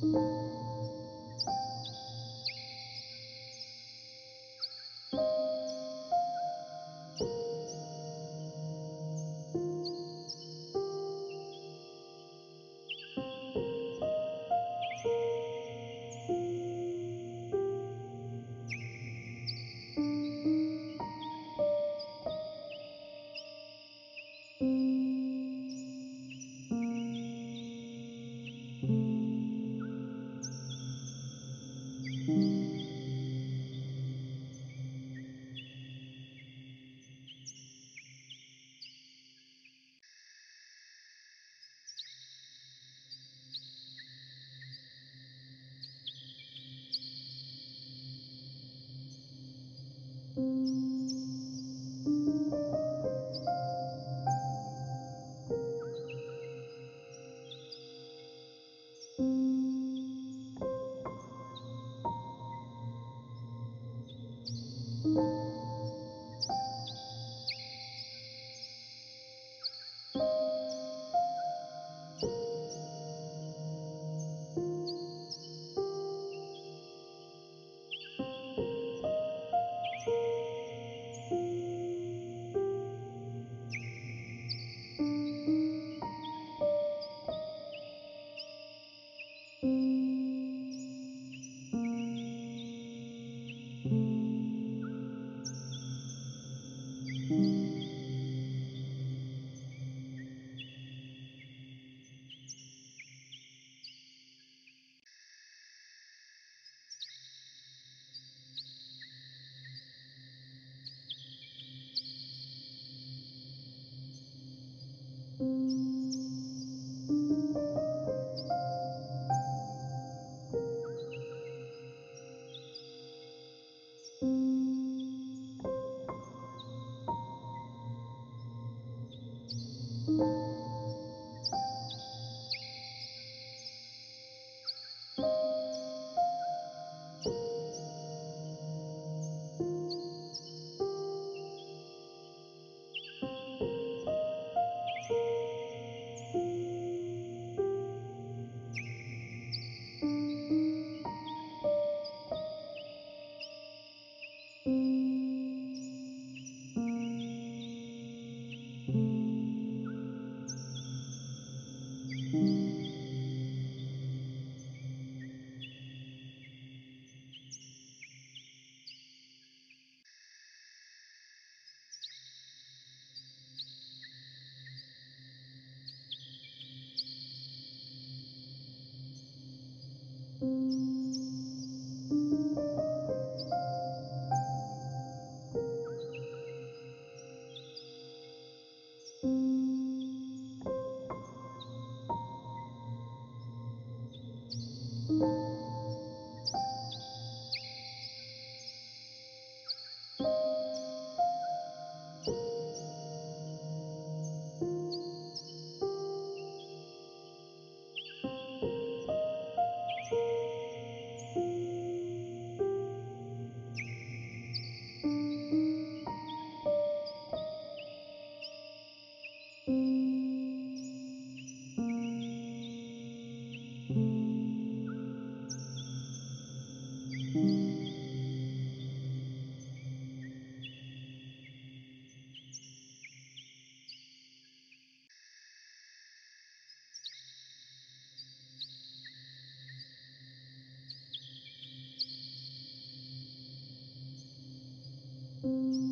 Música Música